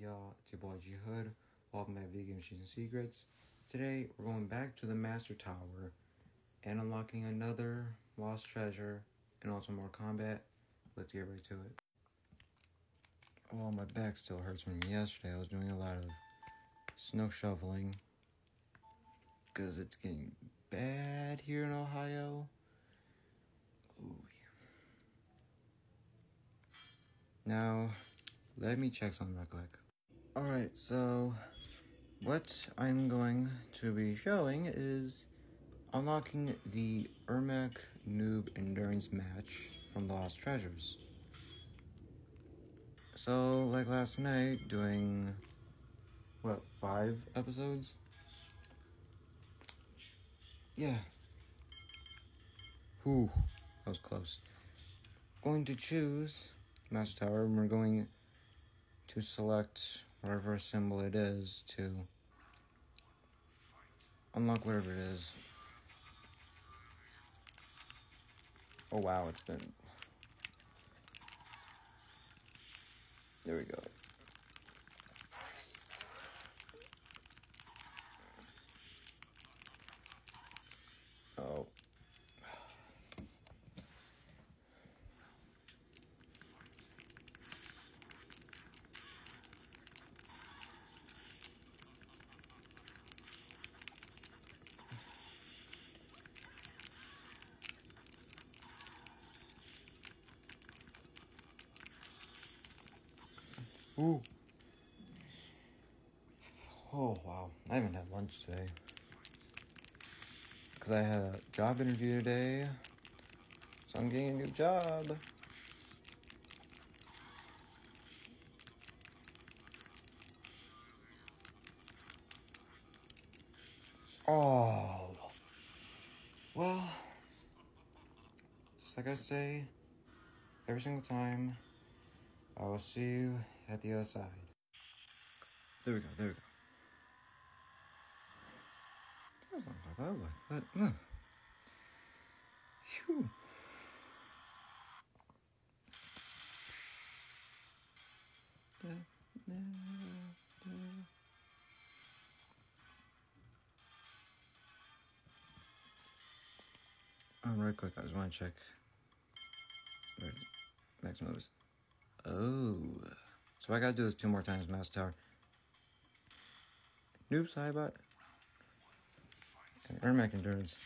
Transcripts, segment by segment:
y'all? It's your boy G Hood. Welcome back to Vegan and Secrets. Today we're going back to the Master Tower and unlocking another lost treasure and also Mortal Kombat. Let's get right to it. Oh, my back still hurts from yesterday. I was doing a lot of snow shoveling because it's getting bad here in Ohio. Ooh. Now, let me check something real quick. Alright, so what I'm going to be showing is unlocking the Ermac Noob Endurance match from the Lost Treasures. So, like last night, doing what, five episodes? Yeah. Whew, that was close. Going to choose Master Tower, and we're going to select whatever symbol it is to unlock whatever it is. Oh wow, it's been. There we go. Oh. Ooh. Oh, wow. I haven't had lunch today. Because I had a job interview today. So I'm getting a new job. Oh. Well, just like I say every single time, I will see you at the other side. There we go, there we go. Not how that way, but, uh. Phew. Da, da, da. Oh, right quick, I just want to check. Where Max moves. Oh. So I gotta do this two more times, Master Tower. Noob Saibot. And Ermac Endurance.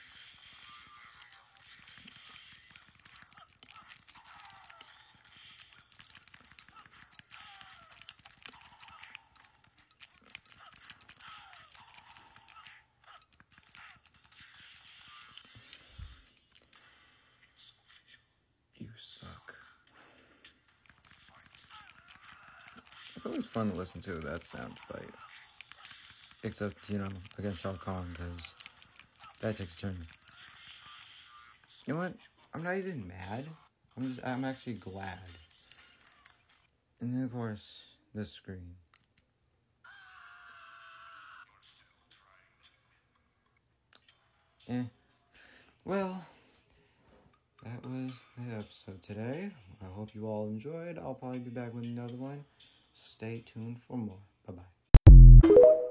You suck. It's always fun to listen to that sound bite. Except, you know, against Shao Kahn, because that takes a turn. You know what? I'm not even mad. I'm just, I'm actually glad. And then, of course, this screen. Eh. Well, that was the episode today. I hope you all enjoyed. I'll probably be back with another one. Stay tuned for more. Bye bye.